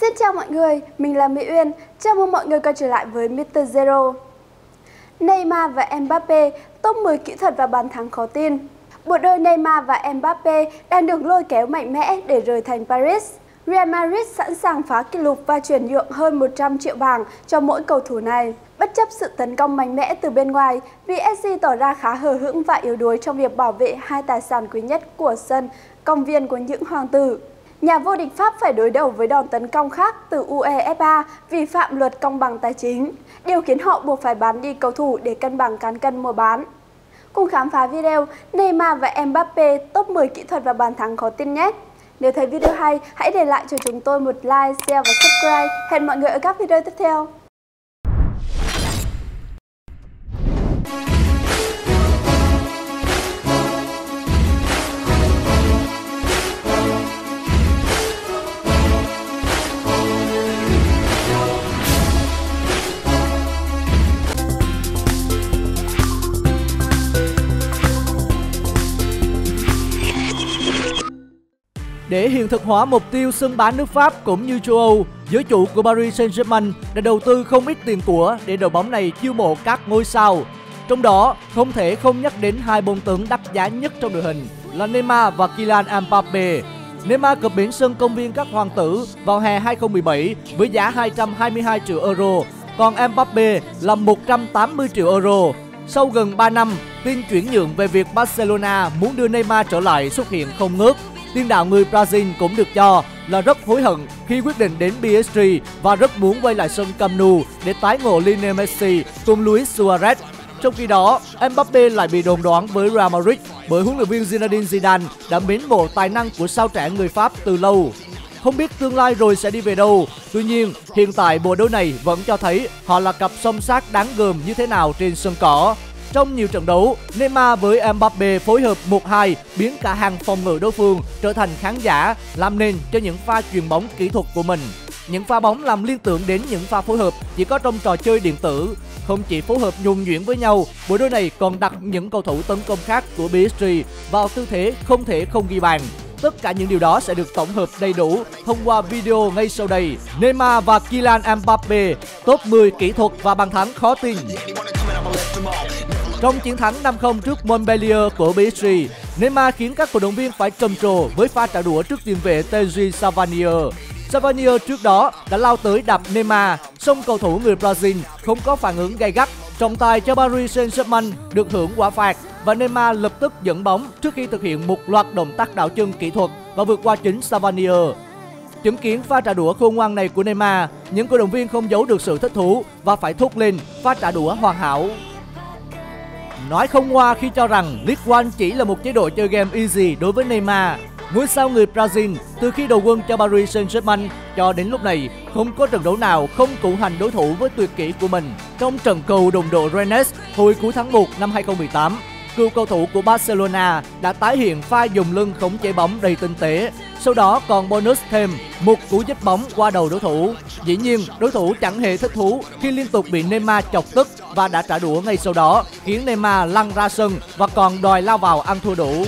Xin chào mọi người, mình là Mỹ Uyên. Chào mừng mọi người quay trở lại với Mr. Zero. Neymar và Mbappe top 10 kỹ thuật và bàn thắng khó tin. Bộ đôi Neymar và Mbappe đang được lôi kéo mạnh mẽ để rời thành Paris. Real Madrid sẵn sàng phá kỷ lục và chuyển nhượng hơn 100 triệu bảng cho mỗi cầu thủ này. Bất chấp sự tấn công mạnh mẽ từ bên ngoài, PSG tỏ ra khá hờ hững và yếu đuối trong việc bảo vệ hai tài sản quý nhất của sân, công viên của những hoàng tử. Nhà vô địch Pháp phải đối đầu với đòn tấn công khác từ UEFA vì phạm luật công bằng tài chính, điều khiến họ buộc phải bán đi cầu thủ để cân bằng cán cân mua bán. Cùng khám phá video Neymar và Mbappe top 10 kỹ thuật và bàn thắng khó tin nhé! Nếu thấy video hay, hãy để lại cho chúng tôi một like, share và subscribe. Hẹn mọi người ở các video tiếp theo. Để hiện thực hóa mục tiêu xưng bá nước Pháp cũng như châu Âu, giới chủ của Paris Saint-Germain đã đầu tư không ít tiền của để đội bóng này chiêu mộ các ngôi sao. Trong đó, không thể không nhắc đến hai bông tướng đắt giá nhất trong đội hình là Neymar và Kylian Mbappe. Neymar cập biển sân công viên các hoàng tử vào hè 2017 với giá 222 triệu euro, còn Mbappe là 180 triệu euro. Sau gần 3 năm, tin chuyển nhượng về việc Barcelona muốn đưa Neymar trở lại xuất hiện không ngớt. Tiên đạo người Brazil cũng được cho là rất hối hận khi quyết định đến PSG và rất muốn quay lại sân Camp Nou để tái ngộ Lionel Messi cùng Luis Suarez. Trong khi đó, Mbappe lại bị đồn đoán với Real Madrid bởi huấn luyện viên Zinedine Zidane đã mến mộ tài năng của sao trẻ người Pháp từ lâu. Không biết tương lai rồi sẽ đi về đâu. Tuy nhiên, hiện tại bộ đôi này vẫn cho thấy họ là cặp song sát đáng gờm như thế nào trên sân cỏ. Trong nhiều trận đấu, Neymar với Mbappe phối hợp 1-2 biến cả hàng phòng ngự đối phương trở thành khán giả, làm nền cho những pha truyền bóng kỹ thuật của mình. Những pha bóng làm liên tưởng đến những pha phối hợp chỉ có trong trò chơi điện tử. Không chỉ phối hợp nhuần nhuyễn với nhau, bộ đôi này còn đặt những cầu thủ tấn công khác của PSG vào tư thế không thể không ghi bàn. Tất cả những điều đó sẽ được tổng hợp đầy đủ thông qua video ngay sau đây. Neymar và Kylian Mbappe top 10 kỹ thuật và bàn thắng khó tin. Trong chiến thắng 5-0 trước Montpellier của PSG, Neymar khiến các cổ động viên phải trầm trồ với pha trả đũa trước tiền vệ Teji Savanier. Savanier trước đó đã lao tới đập Neymar, song cầu thủ người Brazil không có phản ứng gay gắt. Trọng tài cho Paris Saint-Germain được hưởng quả phạt và Neymar lập tức dẫn bóng trước khi thực hiện một loạt động tác đảo chân kỹ thuật và vượt qua chính Savanier. Chứng kiến pha trả đũa khôn ngoan này của Neymar, những cổ động viên không giấu được sự thích thú và phải thốt lên pha trả đũa hoàn hảo. Nói không qua khi cho rằng League One chỉ là một chế độ chơi game easy đối với Neymar. Ngôi sao người Brazil từ khi đầu quân cho Paris Saint-Germain cho đến lúc này không có trận đấu nào không cụ hành đối thủ với tuyệt kỹ của mình. Trong trận cầu đồng đội Rennes hồi cuối tháng 1 năm 2018, cựu cầu thủ của Barcelona đã tái hiện pha dùng lưng khống chế bóng đầy tinh tế. Sau đó còn bonus thêm một cú dứt bóng qua đầu đối thủ. Dĩ nhiên, đối thủ chẳng hề thích thú khi liên tục bị Neymar chọc tức và đã trả đũa ngay sau đó, khiến Neymar lăn ra sân và còn đòi lao vào ăn thua đủ.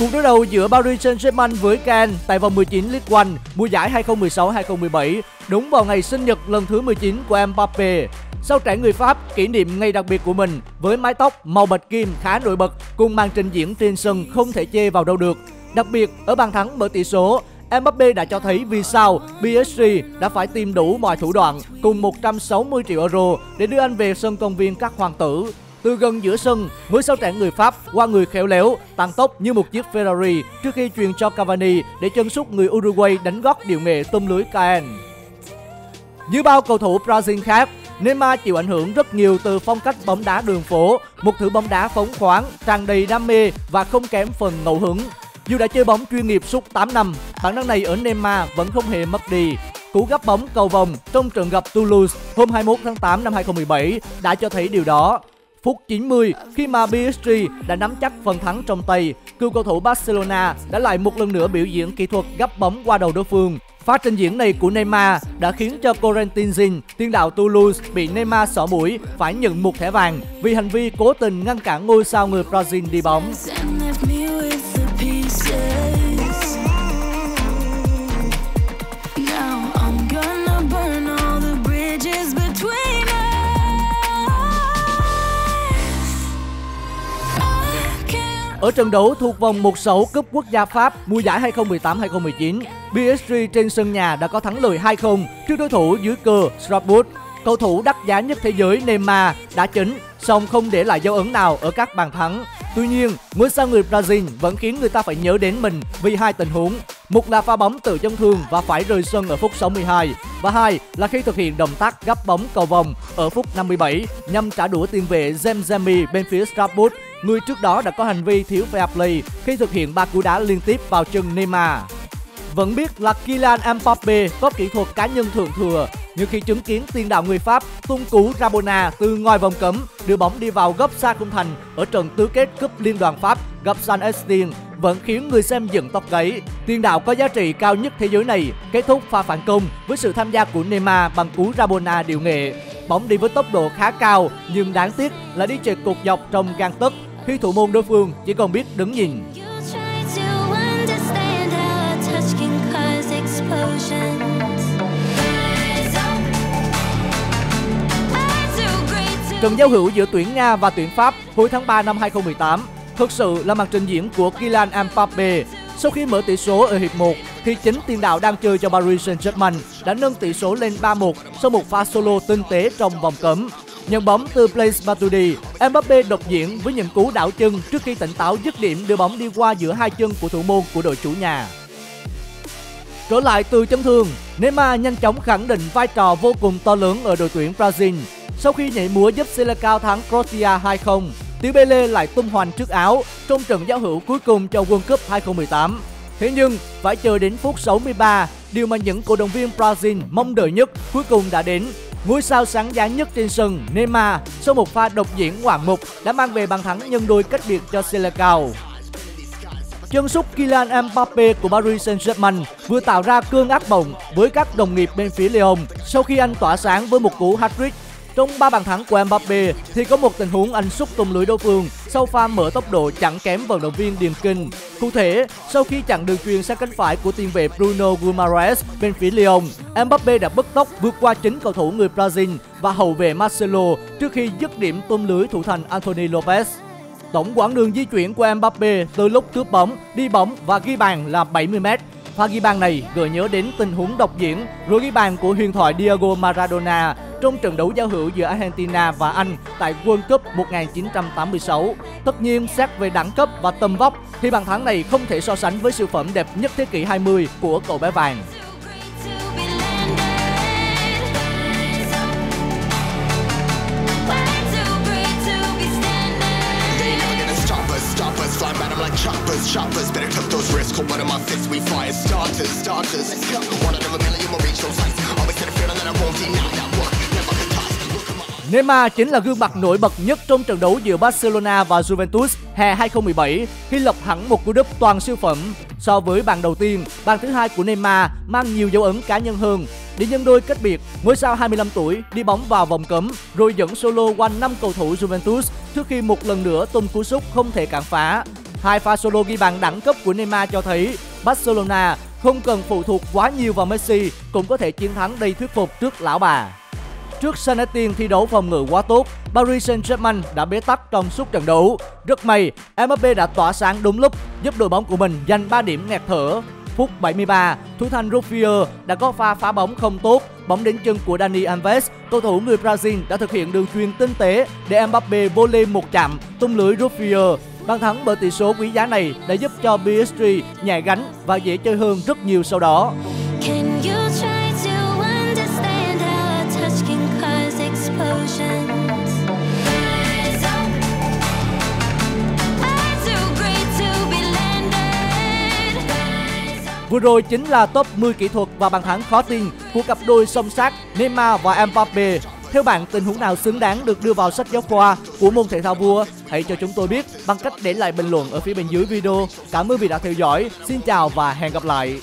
Cuộc đối đầu giữa Paris Saint-Germain với Cannes tại vòng 19 League One mùa giải 2016-2017 đúng vào ngày sinh nhật lần thứ 19 của Mbappe. Sau trải người Pháp kỷ niệm ngày đặc biệt của mình với mái tóc màu bạch kim khá nổi bật cùng màn trình diễn trên sân không thể chê vào đâu được. Đặc biệt ở bàn thắng mở tỷ số, Mbappe đã cho thấy vì sao PSG đã phải tìm đủ mọi thủ đoạn cùng 160 triệu euro để đưa anh về sân công viên các hoàng tử từ gần giữa sân, với sao trạng người Pháp qua người khéo léo, tăng tốc như một chiếc Ferrari trước khi truyền cho Cavani để chân sút người Uruguay đánh gót điều nghệ tôm lưới Caen. Như bao cầu thủ Brazil khác, Neymar chịu ảnh hưởng rất nhiều từ phong cách bóng đá đường phố, một thứ bóng đá phóng khoáng, tràn đầy đam mê và không kém phần ngẫu hứng. Dù đã chơi bóng chuyên nghiệp suốt 8 năm, bản năng này ở Neymar vẫn không hề mất đi. Cú gấp bóng cầu vòng trong trận gặp Toulouse hôm 21 tháng 8 năm 2017 đã cho thấy điều đó. Phút 90, khi mà PSG đã nắm chắc phần thắng trong tay, cựu cầu thủ Barcelona đã lại một lần nữa biểu diễn kỹ thuật gấp bóng qua đầu đối phương. Pha trình diễn này của Neymar đã khiến cho Corentin Zin, tiền đạo Toulouse bị Neymar xỏ mũi phải nhận một thẻ vàng vì hành vi cố tình ngăn cản ngôi sao người Brazil đi bóng. Ở trận đấu thuộc vòng 1-6 Cúp Quốc gia Pháp mùa giải 2018-2019, PSG trên sân nhà đã có thắng lợi 2-0 trước đối thủ dưới cờ Strasbourg. Cầu thủ đắt giá nhất thế giới Neymar đã chính, song không để lại dấu ấn nào ở các bàn thắng. Tuy nhiên, ngôi sao người Brazil vẫn khiến người ta phải nhớ đến mình vì hai tình huống. Một là pha bóng từ chấn thương và phải rời sân ở phút 62 và hai là khi thực hiện động tác gấp bóng cầu vòng ở phút 57 nhằm trả đũa tiền vệ Zemzemi bên phía Strasbourg, người trước đó đã có hành vi thiếu fair play khi thực hiện ba cú đá liên tiếp vào chân Neymar. Vẫn biết là Kylian Mbappe có kỹ thuật cá nhân thượng thừa, nhưng khi chứng kiến tiền đạo người Pháp tung cú Rabona từ ngoài vòng cấm đưa bóng đi vào góc xa khung thành ở trận tứ kết cúp Liên đoàn Pháp gặp San Etienne vẫn khiến người xem dựng tóc gáy. Tiền đạo có giá trị cao nhất thế giới này kết thúc pha phản công với sự tham gia của Neymar bằng cú Rabona điệu nghệ. Bóng đi với tốc độ khá cao nhưng đáng tiếc là đi trượt cột dọc trong gang tấc khi thủ môn đối phương chỉ còn biết đứng nhìn. Trận giao hữu giữa tuyển Nga và tuyển Pháp hồi tháng 3 năm 2018 thực sự là màn trình diễn của Kylian Mbappe. Sau khi mở tỷ số ở hiệp 1 thì chính tiền đạo đang chơi cho Paris Saint-Germain đã nâng tỷ số lên 3-1 sau một pha solo tinh tế trong vòng cấm. Nhận bóng từ Blaise Matuidi, Mbappe độc diễn với những cú đảo chân trước khi tỉnh táo dứt điểm đưa bóng đi qua giữa hai chân của thủ môn của đội chủ nhà. Trở lại từ chấn thương, Neymar nhanh chóng khẳng định vai trò vô cùng to lớn ở đội tuyển Brazil. Sau khi nhảy múa giúp Selecao thắng Croatia 2-0, Tiểu Pele lại tung hoành trước áo trong trận giao hữu cuối cùng cho World Cup 2018. Thế nhưng, phải chờ đến phút 63, điều mà những cổ động viên Brazil mong đợi nhất cuối cùng đã đến. Ngôi sao sáng giá nhất trên sân, Neymar, sau một pha độc diễn ngoạn mục, đã mang về bàn thắng nhân đôi cách biệt cho Selecao. Chân sút Kylian Mbappe của Paris Saint-Germain vừa tạo ra cơn ác mộng với các đồng nghiệp bên phía Lyon sau khi anh tỏa sáng với một cú hat-trick trong ba bàn thắng của Mbappe thì có một tình huống anh xúc tung lưới đối phương sau pha mở tốc độ chẳng kém vận động viên Điền Kinh. Cụ thể, sau khi chặn đường truyền sang cánh phải của tiền vệ Bruno Guimaraes bên phía Lyon, Mbappe đã bứt tốc vượt qua chính cầu thủ người Brazil và hậu vệ Marcelo trước khi dứt điểm tung lưới thủ thành Anthony Lopez. Tổng quãng đường di chuyển của Mbappe từ lúc cướp bóng, đi bóng và ghi bàn là 70 m. Pha ghi bàn này gợi nhớ đến tình huống độc diễn rồi ghi bàn của huyền thoại Diego Maradona trong trận đấu giao hữu giữa Argentina và Anh tại World Cup 1986. Tất nhiên, xét về đẳng cấp và tầm vóc thì bàn thắng này không thể so sánh với siêu phẩm đẹp nhất thế kỷ 20 của cậu bé vàng. choppers, choppers Better took those risks, Cold blood in my fists We fire starters, starters One out of a million we'll reach those heights Always had a feeling that I won't deny that Neymar chính là gương mặt nổi bật nhất trong trận đấu giữa Barcelona và Juventus hè 2017 khi lập hẳn một cú đúp toàn siêu phẩm. So với bàn đầu tiên, bàn thứ hai của Neymar mang nhiều dấu ấn cá nhân hơn. Để nhân đôi cách biệt, ngôi sao 25 tuổi đi bóng vào vòng cấm rồi dẫn solo quanh 5 cầu thủ Juventus trước khi một lần nữa tung cú sút không thể cản phá. Hai pha solo ghi bàn đẳng cấp của Neymar cho thấy Barcelona không cần phụ thuộc quá nhiều vào Messi cũng có thể chiến thắng đầy thuyết phục trước lão bà. Trước Saint Etienne thi đấu phòng ngự quá tốt, Paris Saint-Germain đã bế tắc trong suốt trận đấu. Rất may, Mbappe đã tỏa sáng đúng lúc, giúp đội bóng của mình giành 3 điểm nghẹt thở. Phút 73, thủ thành Rufier đã có pha phá bóng không tốt, bóng đến chân của Dani Alves, cầu thủ người Brazil đã thực hiện đường truyền tinh tế để Mbappe vô lê một chạm tung lưới Rufier. Bàn thắng bởi tỷ số quý giá này đã giúp cho PSG nhẹ gánh và dễ chơi hơn rất nhiều sau đó. Vừa rồi chính là top 10 kỹ thuật và bàn thắng khó tin của cặp đôi song sát Neymar và Mbappe. Theo bạn, tình huống nào xứng đáng được đưa vào sách giáo khoa của môn thể thao vua? Hãy cho chúng tôi biết bằng cách để lại bình luận ở phía bên dưới video. Cảm ơn vì đã theo dõi. Xin chào và hẹn gặp lại.